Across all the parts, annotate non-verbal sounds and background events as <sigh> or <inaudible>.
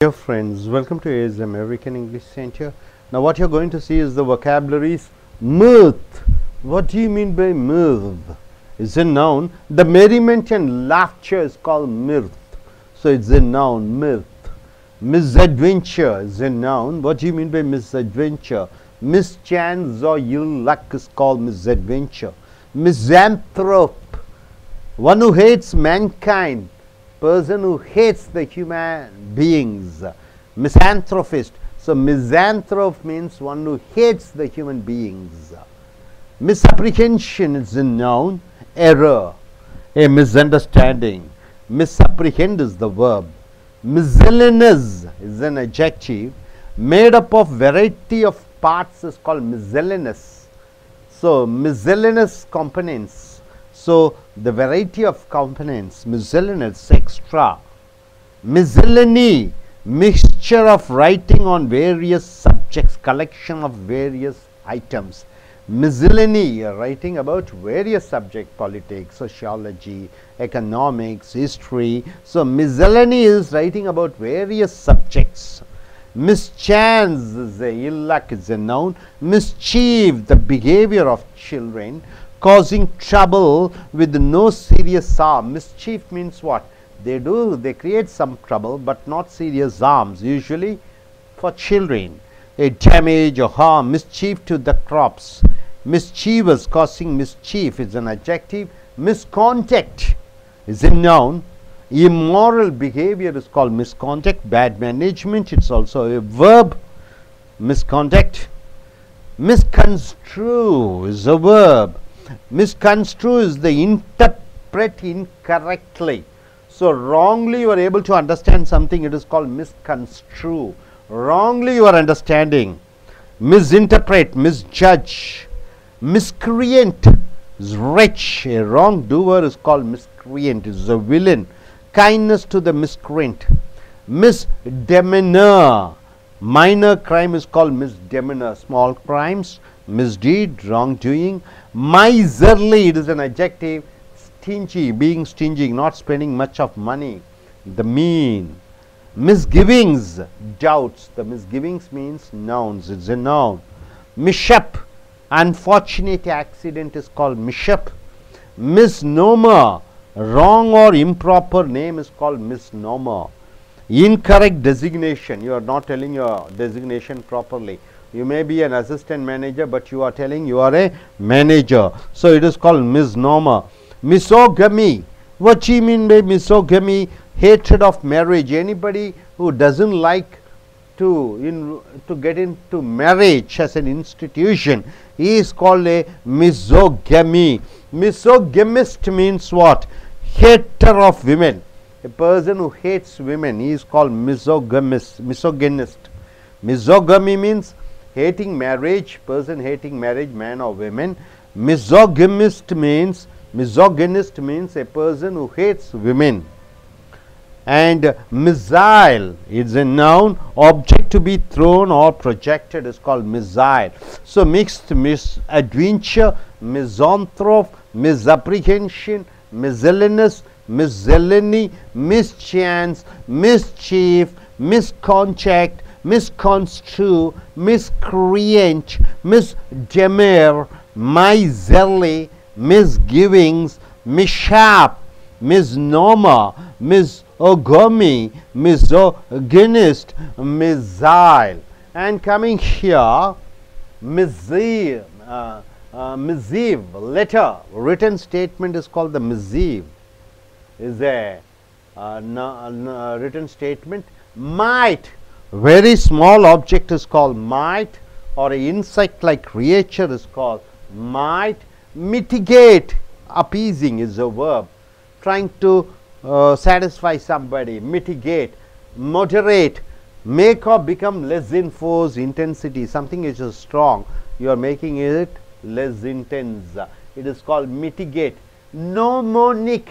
Dear friends, welcome to AS American English Center. Now what you're going to see is the vocabularies mirth. What do you mean by mirth? It's a noun. The merriment and laughter is called mirth. So it's a noun, mirth. Misadventure is a noun. What do you mean by misadventure? Mischance or ill luck is called misadventure. Misanthrope, one who hates mankind person who hates the human beings. Misanthropist so misanthrope means one who hates the human beings. Misapprehension is a noun error a misunderstanding. Misapprehend is the verb. Miscellaneous is an adjective made up of variety of parts is called miscellaneous. So miscellaneous components so, the variety of components miscellaneous extra. Miscellany mixture of writing on various subjects collection of various items. Miscellany writing about various subject politics sociology economics history. So miscellany is writing about various subjects. Mischance is a ill luck is a noun. Mischief the behavior of children causing trouble with no serious harm. Mischief means what? They do, they create some trouble, but not serious harms, usually for children. A damage or harm, mischief to the crops. Mischievous, causing mischief is an adjective. Misconduct is a noun. Immoral behavior is called misconduct. Bad management, it's also a verb. Misconduct. Misconstrue is a verb misconstrue is the interpret incorrectly. So, wrongly you are able to understand something it is called misconstrue. Wrongly you are understanding, misinterpret, misjudge, miscreant is wretch, a wrongdoer is called miscreant, is a villain, kindness to the miscreant, misdemeanor, minor crime is called misdemeanor, small crimes, misdeed, wrongdoing, miserly it is an adjective stingy being stingy not spending much of money. The mean. Misgivings doubts. The misgivings means nouns. It's a noun. Mishap. Unfortunate accident is called mishap. Misnomer. Wrong or improper name is called misnomer. Incorrect designation. You are not telling your designation properly you may be an assistant manager, but you are telling you are a manager. So, it is called misnomer. Misogamy. What do you mean by misogamy? Hatred of marriage. Anybody who doesn't like to in to get into marriage as an institution he is called a misogamy. Misogamist means what? Hater of women. A person who hates women he is called misogynist. Misogamy means hating marriage, person hating marriage, man or women. Misogynist means, misogynist means a person who hates women. And missile is a noun, object to be thrown or projected is called missile. So, mixed misadventure, misanthrope, misapprehension, miscellaneous, miscellany, mischance, mischief, misconduct, misconstrue, miscreant, misdemeanor, miserly, misgivings, mishap, misnomer, misogamy, misogynist, missile. And coming here, missive, uh, uh, letter, written statement is called the missive, is a uh, written statement. Mite very small object is called mite or an insect like creature is called mite. Mitigate appeasing is a verb. Trying to uh, satisfy somebody mitigate moderate make or become less in force intensity. Something is strong. You are making it less intense. It is called mitigate. Mnemonic.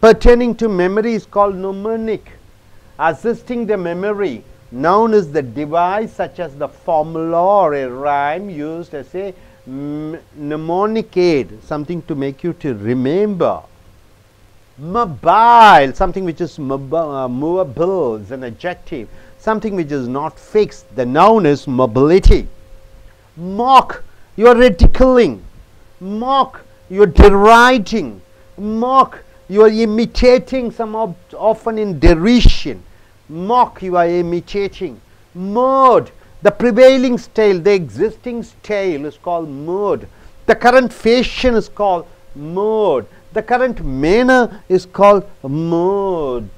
Pertaining to memory is called mnemonic. Assisting the memory Noun is the device such as the formula or a rhyme used as a mnemonic aid, something to make you to remember. Mobile, something which is uh, movable is an adjective. Something which is not fixed, the noun is mobility. Mock, you are ridiculing. Mock, you are deriding. Mock, you are imitating some often in derision. Mock, you are imitating. Mode, the prevailing style, the existing style is called mode. The current fashion is called mode. The current manner is called mode.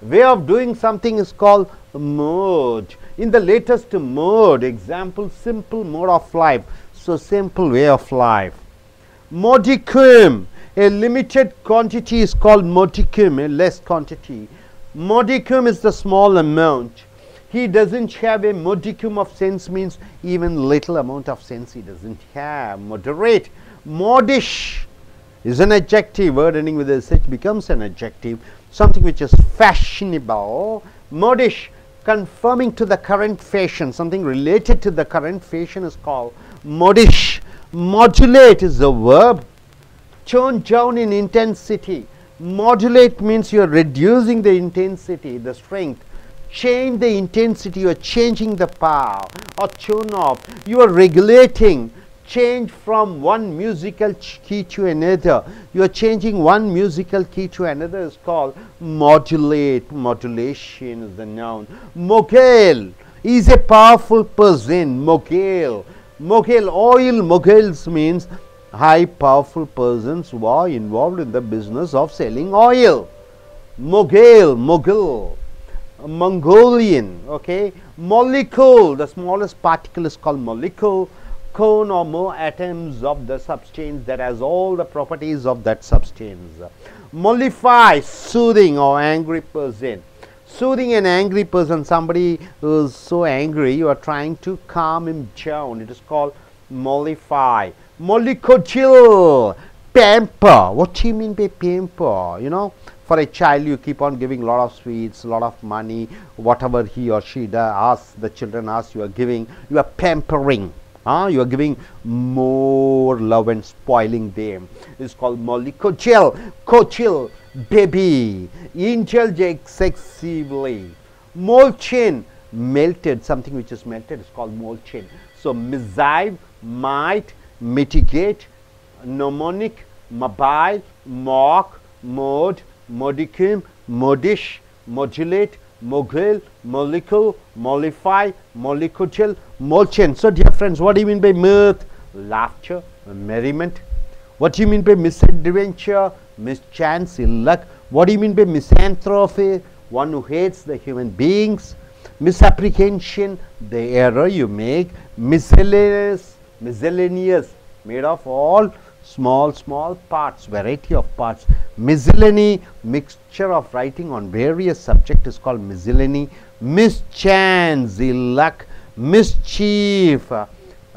Way of doing something is called mode. In the latest mode, example, simple mode of life. So, simple way of life. Modicum, a limited quantity is called modicum, a less quantity. Modicum is the small amount he doesn't have a modicum of sense means even little amount of sense he doesn't have. Moderate, modish is an adjective. Word ending with such becomes an adjective. Something which is fashionable. Modish, conforming to the current fashion. Something related to the current fashion is called modish. Modulate is a verb. Tone down in intensity. Modulate means you are reducing the intensity, the strength change the intensity, you are changing the power or tune up, you are regulating, change from one musical key to another. You are changing one musical key to another is called modulate, modulation is the noun. Mogul is a powerful person, mogul. Mogul, oil moguls means high powerful persons who are involved in the business of selling oil. Mogul, mogul. Mongolian, okay. Molecule, the smallest particle is called molecule. Cone or more atoms of the substance that has all the properties of that substance. Mollify, soothing or angry person. Soothing an angry person, somebody who is so angry, you are trying to calm him down. It is called mollify. Mollycoddle, pamper. What do you mean by pamper? You know, for a child you keep on giving lot of sweets lot of money whatever he or she asks the children ask you are giving you are pampering huh? you are giving more love and spoiling them it's called mollycoddle cochill baby indulge excessively molten melted something which is melted is called molten so mischieve mite mitigate mnemonic mobile mock mode modicum, modish, modulate, mogul, molecule, mollify, molecular, molten. So, dear friends, what do you mean by mirth? Laughter, merriment. What do you mean by misadventure, mischance, ill luck? What do you mean by misanthropy? One who hates the human beings. Misapprehension, the error you make. Miscellaneous, miscellaneous, made of all small small parts variety of parts. Miscellany mixture of writing on various subject is called miscellany. Mischance ill luck. Mischief uh,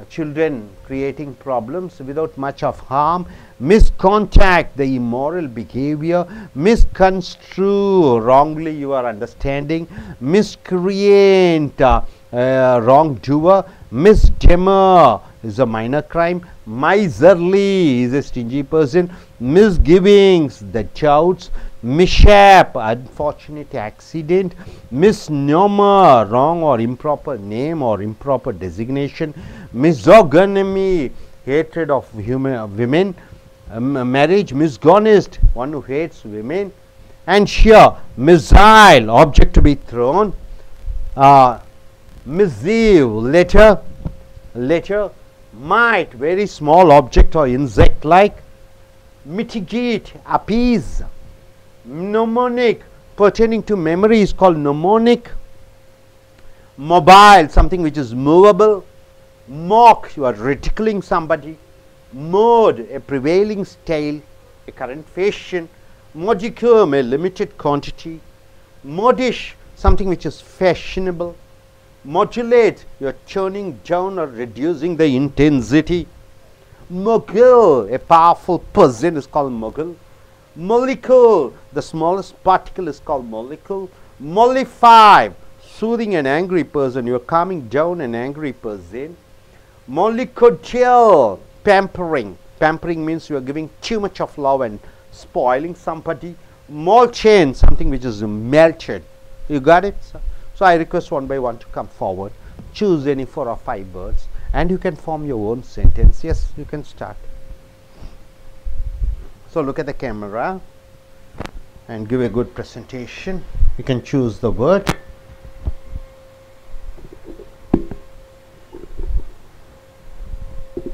children creating problems without much of harm. Miscontact the immoral behavior. Misconstrue wrongly you are understanding. Miscreant uh, uh, wrongdoer. Misdemeanor is a minor crime. Miserly is a stingy person. Misgivings the doubts mishap unfortunate accident. Misnomer wrong or improper name or improper designation. Misogyny hatred of human women. Um, marriage misgonist one who hates women. And sheer missile object to be thrown. Uh, missive letter. Letter mite very small object or insect like mitigate appease mnemonic pertaining to memory is called mnemonic mobile something which is movable mock you are ridiculing somebody mode a prevailing style a current fashion modicum a limited quantity modish something which is fashionable modulate, you are tuning down or reducing the intensity. Mogul, a powerful person is called mogul. Molecule, the smallest particle is called molecule. Mollify, soothing an angry person, you are calming down an angry person. Mollycoddle, pampering. Pampering means you are giving too much of love and spoiling somebody. chain, something which is melted. You got it? Sir? So, I request one by one to come forward, choose any four or five words and you can form your own sentence. Yes, you can start. So, look at the camera and give a good presentation. You can choose the word.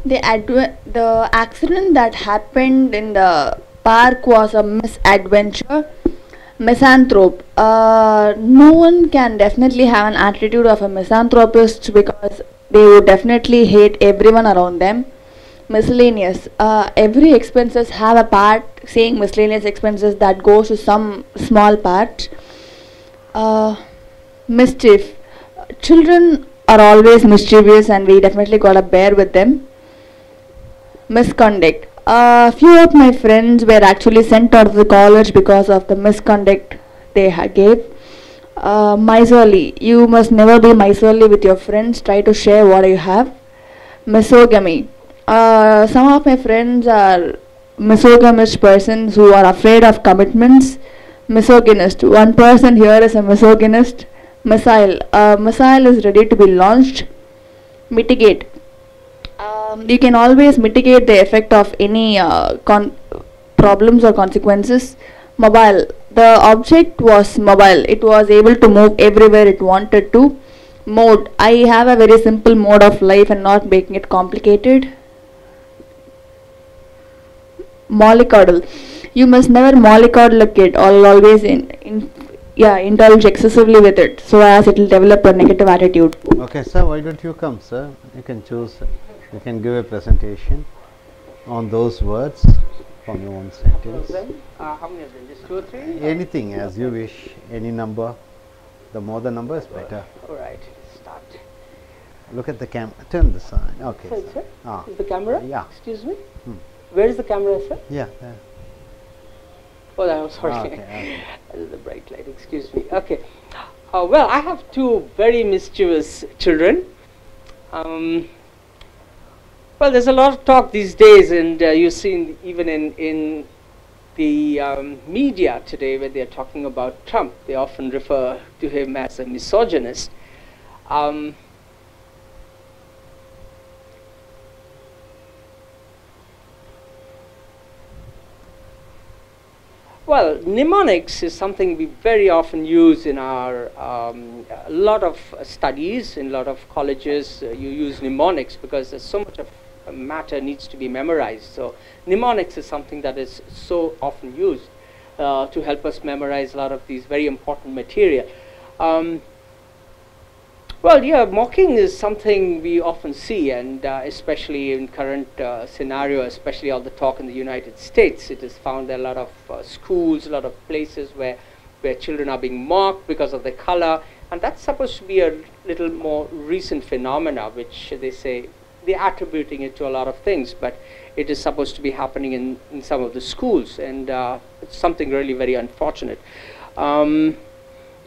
The the accident that happened in the park was a misadventure. Misanthrope. Uh, no one can definitely have an attitude of a misanthropist because they would definitely hate everyone around them. Miscellaneous. Uh, every expenses have a part saying miscellaneous expenses that goes to some small part. Uh, mischief. Children are always mischievous and we definitely gotta bear with them misconduct. A few of my friends were actually sent out of the college because of the misconduct they gave. Uh, miserly. You must never be miserly with your friends. Try to share what you have. Misogamy. Uh, some of my friends are misogamist persons who are afraid of commitments. Misogynist. One person here is a misogynist. Missile. A missile is ready to be launched. Mitigate um, you can always mitigate the effect of any uh, con- problems or consequences. Mobile. The object was mobile. It was able to move everywhere it wanted to. Mode. I have a very simple mode of life and not making it complicated. Mollycoddle you must never mollycoddle a kid or always in, in yeah indulge excessively with it so as it will develop a negative attitude. Okay, sir, why don't you come, sir? You can choose, you can give a presentation on those words from your own sentence. Uh, how many of them? Just two or three? Anything as you wish, any number. The more the number is better. All right, start. Look at the camera. turn the sign. Okay. Sorry, sir. sir. Ah, Is the camera? Yeah. Excuse me? Hmm. Where is the camera, sir? yeah. there. Oh, I'm sorry. Ah, okay, okay. <laughs> The bright light. Excuse me. Okay. Uh, well, I have two very mischievous children. Um, well, there's a lot of talk these days, and uh, you see in, even in in the um, media today, where they're talking about Trump, they often refer to him as a misogynist. Um, Well, mnemonics is something we very often use in our um, a lot of studies in a lot of colleges. Uh, you use mnemonics because there's so much of matter needs to be memorized. So mnemonics is something that is so often used uh, to help us memorize a lot of these very important material. Um, well, yeah, mocking is something we often see, and uh, especially in current uh, scenario, especially all the talk in the United States, it is found that a lot of uh, schools, a lot of places where where children are being mocked because of their color, and that's supposed to be a little more recent phenomena, which they say they're attributing it to a lot of things, but it is supposed to be happening in, in some of the schools, and uh, it's something really very unfortunate. Um,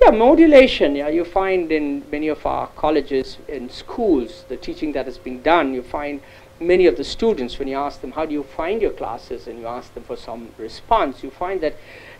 yeah, modulation. Yeah, you find in many of our colleges, in schools, the teaching that is being done. You find many of the students when you ask them how do you find your classes, and you ask them for some response, you find that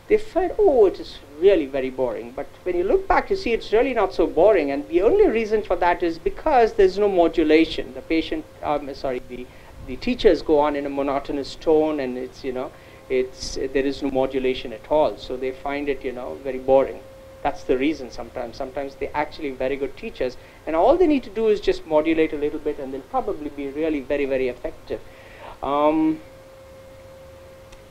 they find oh it is really very boring. But when you look back, you see it's really not so boring, and the only reason for that is because there's no modulation. The patient, um, sorry, the the teachers go on in a monotonous tone, and it's you know it's there is no modulation at all. So they find it you know very boring. That's the reason sometimes. Sometimes they're actually very good teachers, and all they need to do is just modulate a little bit, and they'll probably be really very, very effective. Um,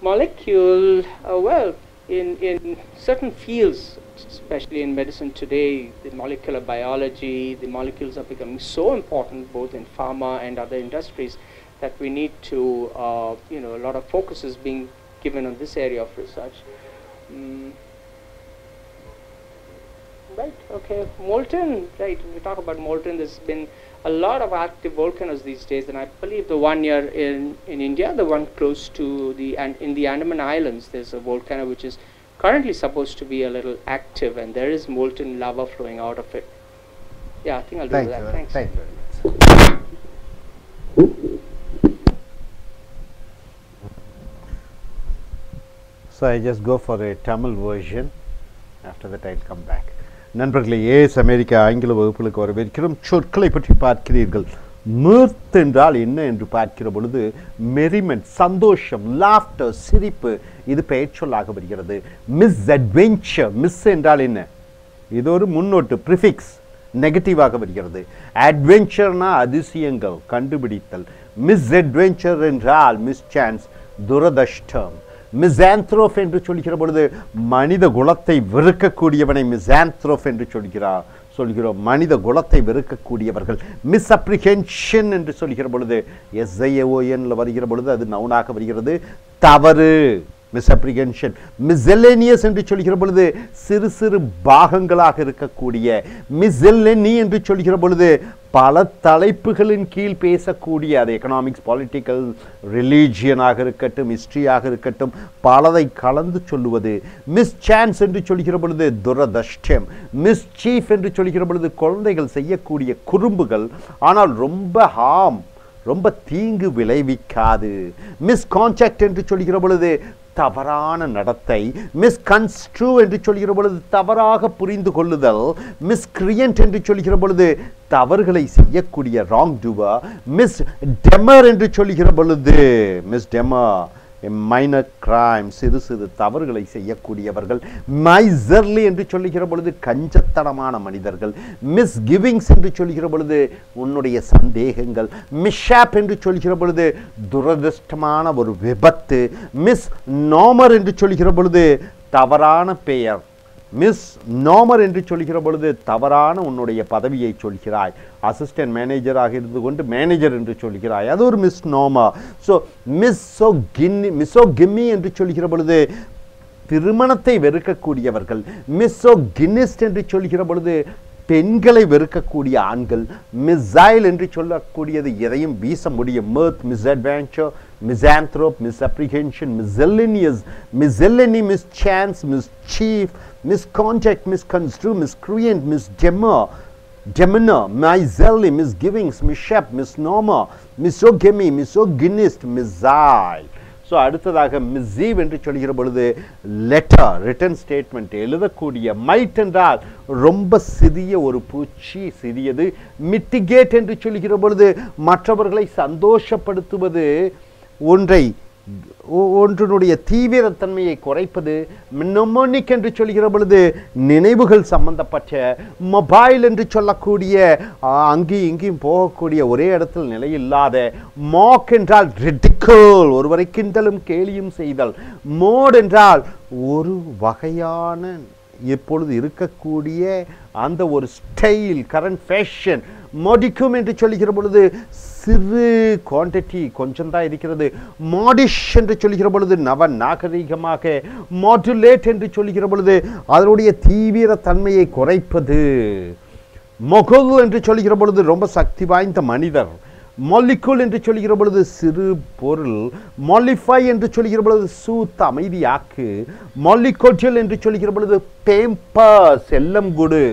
molecule, uh, well, in, in certain fields, especially in medicine today, the molecular biology, the molecules are becoming so important both in pharma and other industries that we need to, uh, you know, a lot of focus is being given on this area of research. Mm. Right, okay. Molten, right, When we talk about molten, there's been a lot of active volcanoes these days, and I believe the one here in, in India, the one close to the, and in the Andaman Islands, there's a volcano which is currently supposed to be a little active, and there is molten lava flowing out of it. Yeah, I think I'll do Thank that. Thanks. Thank you very much. So I just go for a Tamil version. After that I'll come back. நண்பர்களே as America ஆங்கில வகுப்புகளுக்கு வரவேற்கிறோம். சொற்களை பற்றி பார்க்கிறீர்கள். மிர்த் என்றால் என்ன என்று பார்க்கிற பொழுது மெரிமெண்ட் சந்தோஷம் லாஃப்டர் சிரிப்பு இது பெயர் சொல்லாக வருகிறது. மிஸ் அட்வென்ச்சர் மிஸ் என்றால் என்ன? இது ஒரு முன்னோட்டு ப்ரிஃபிக்ஸ் நெகட்டிவாக வருகிறது. அட்வென்ச்சர்னா அதிசயங்கள் கண்டுபிடித்தல். மிஸ் அட்வென்ச்சர் என்றால் மிஸ் சான்ஸ் துரதஷ்டம் மிசாந்த்ரோஃப் என்று சொல்கிற பொழுது மனித குலத்தை வெறுக்கக்கூடியவனை மிசான்த்ரோஃப் என்று சொல்கிறார். சொல்கிறோம் மனித குலத்தை வெறுக்கக்கூடியவர்கள். மிஸ் அப்ரிஹென்ஷன் என்று சொல்கிற பொழுது எஸ்ஐஓஎன்ல வருகிற பொழுது அது நவுனாக வருகிறது. தவறு. மிஸ்அப்ரிகென்ஷன் மிஸ்எல்லேனியஸ் என்று சொல்கிற பொழுது சிறு சிறு பாகங்களாக இருக்கக்கூடிய மிஸ்எல்லேனி என்று சொல்கிற பொழுது பல தலைப்புகளின் கீழ் பேசக்கூடிய அது எக்கனாமிக்ஸ் பாலிட்டிக்கல் ரிலீஜியனாக இருக்கட்டும் ஹிஸ்ட்ரியாக இருக்கட்டும் பலதை கலந்து சொல்லுவது மிஸ் சான்ஸ் என்று சொல்கிற பொழுது துரதஷ்டம் மிஸ் சீஃப் என்று சொல்கிற பொழுது குழந்தைகள் செய்யக்கூடிய குறும்புகள் ஆனால் ரொம்ப ஹாம் ரொம்ப தீங்கு விளைவிக்காது மிஸ் கான்டாக்ட் என்று சொல்கிற பொழுது தவறான நடத்தை மிஸ் கன்ஸ்ட்ரூ என்று சொல்கிற பொழுது தவறாக புரிந்து கொள்ளுதல் மிஸ் கிரியன்ட் என்று சொல்கிற பொழுது தவறுகளை செய்யக்கூடிய ராங் டூவா மிஸ் டெமர் என்று சொல்கிற பொழுது மிஸ் டெமர் மைனர் கிரைம் சிறு சிறு தவறுகளை செய்யக்கூடியவர்கள் மைசர்லி என்று சொல்லுகிற பொழுது கஞ்சத்தனமான மனிதர்கள் மிஸ் கிவிங்ஸ் என்று சொல்கிற பொழுது உன்னுடைய சந்தேகங்கள் மிஷாப் என்று சொல்கிற பொழுது துரதிருஷ்டமான ஒரு விபத்து மிஸ் நோமர் என்று சொல்கிற பொழுது தவறான பெயர் மிஸ் நோமர் என்று சொல்கிற பொழுது தவறான உன்னுடைய பதவியை சொல்கிறாய். அசிஸ்டன்ட் மேனேஜராக இருந்து கொண்டு மேனேஜர் என்று சொல்கிறாய். அது ஒரு miss நோமா so miss so Kinni misogamy என்று சொல்கிற பொழுது திருமணத்தை வெறுக்கக்கூடியவர்கள் மிஸ்ஸோ கின்னிஸ்ட் என்று சொல்கிற பொழுது பெண்களை வெறுக்கக்கூடிய ஆண்கள் மிசைல் என்று சொல்லக்கூடியது எதையும் வீச முடியும். Misadventure misanthrope misapprehension miscellaneous miscellany mischance mischief misconduct misconstrue miscreant misdemur demeanor miserly misgivings mishap misnomer misogamy misogynist missile so அடுத்ததாக மிஸ்ஸீவ் என்று சொல்கிற பொழுது லெட்டர் ரிட்டன் ஸ்டேட்மெண்ட் எழுதக்கூடிய மைட் என்றால் ரொம்ப சிறிய ஒரு பூச்சி சிறியது மிட்டிகேட் என்று சொல்கிற பொழுது மற்றவர்களை சந்தோஷப்படுத்துவது ஒன்றை ஒ- ஒன்றினுடைய தீவிரத்தன்மையை குறைப்பது மின்னமோனிக் என்று சொல்கிற பொழுது நினைவுகள் சம்பந்தப்பட்ட மொபைல் என்று சொல்லக்கூடிய அங்கேயும் இங்கேயும் போகக்கூடிய ஒரே இடத்தில் நிலையில்லாத மாக் என்றால் ரிடிக்கல் ஒருவரை கிண்டலும் கேலியும் செய்தல். மோட் என்றால் ஒரு வகையான இப்பொழுது இருக்கக்கூடிய அந்த ஒரு ஸ்டைல் கரண்ட் ஃபேஷன் மொடிக்கும் என்று சொல்லுகிற பொழுது சிறு குவான்டிட்டி கொஞ்சம் தான் இருக்கிறது மாடிஷ் என்று சொல்லுகிற பொழுது நவ நாகரிகமாக மாடுலேட் என்று சொல்லுகிற பொழுது அதனுடைய தீவிர தன்மையை குறைப்பது. மொகல் என்று சொல்லுகிற பொழுது ரொம்ப சக்தி வாய்ந்த மனிதர். மொலிக்குல் என்று சொல்லுகிற பொழுது சிறு பொருள். மாலிஃபை என்று சொல்லுகிற பொழுது சூத்த அமைதியாக்கு. மொலிகொட்டியல் என்று சொல்லுகிற பொழுது பேம்பர் செல்லம் குடு.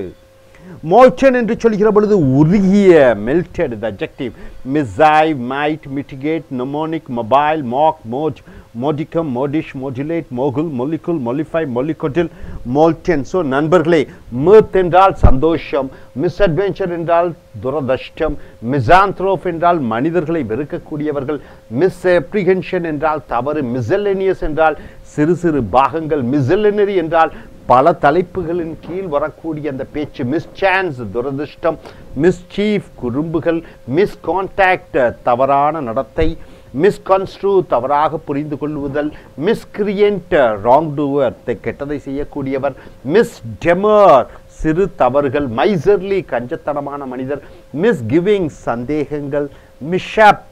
மோல்டன் என்று சொல்கிற பொழுது உருகிய melted the objective missive mite mitigate mnemonic mobile mock mode modicum modish modulate mogul molecule mollify mollycoddle molten so நண்பர்களே mirth என்றால் சந்தோஷம் மிஸ்அட்வென்ச்சர் என்றால் துரதஷ்டம் மிசாந்த்ரோப் என்றால் மனிதர்களை வெறுக்கக்கூடியவர்கள் மிஸ் அப்ரிகென்ஷன் என்றால் தவறு மிசலேனியஸ் என்றால் சிறு சிறு பாகங்கள் மிசிலினரி என்றால் பல தலைப்புகளின் கீழ் வரக்கூடிய அந்த பேச்சு. மிஸ் சான்ஸ் துரதிர்ஷ்டம். மிஸ்சீஃப் குறும்புகள். மிஸ் கான்டாக்ட் தவறான நடத்தை. மிஸ்கன்ஸ்ட்ரூ தவறாக புரிந்து கொள்ளுதல். மிஸ்கிரியன்ட் ராங் டூவர் கெட்டதை செய்யக்கூடியவர். மிஸ் டெமர் சிறு தவறுகள். மைசர்லி கஞ்சத்தனமான மனிதர். மிஸ் கிவிங் சந்தேகங்கள். மிஷப்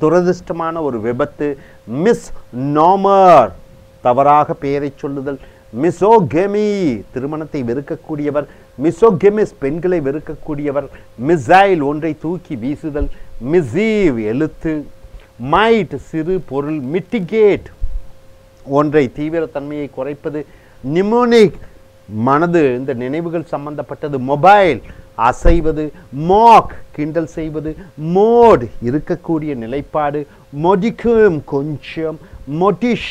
துரதிர்ஷ்டமான ஒரு விபத்து. மிஸ் நாமர் தவறாக பெயரைச் சொல்லுதல். மிசோகெமி திருமணத்தை வெறுக்கக்கூடியவர். மிசோகெமிஸ் பெண்களை வெறுக்கக்கூடியவர். மிசைல் ஒன்றை தூக்கி வீசுதல். மிசீவ் எழுத்து. மைட் சிறு பொருள். மிட்டிகேட் ஒன்றை தீவிரத்தன்மையை குறைப்பது. நிமோனிக் மனது இந்த நினைவுகள் சம்பந்தப்பட்டது. மொபைல் அசைவது மாக் கிண்டல் செய்வது மோட் இருக்கக்கூடிய நிலைப்பாடு மொடிக்கும் கொஞ்சம் மொடிஷ்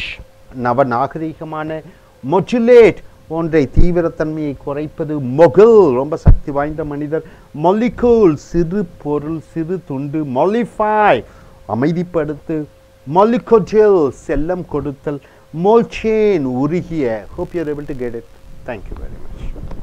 நவ நாகரீகமான மொட்டுலேட் ஒன்றை தீவிரத்தன்மையை குறைப்பது மொகில் ரொம்ப சக்தி வாய்ந்த மனிதர். மொலிகூல் சிறு பொருள் சிறு துண்டு மொலிஃபாய் அமைதிப்படுத்து மொலிகோட்டில் செல்லம் கொடுத்தல் மோல்சேன் உருகிய hope you're able to get it thank you very much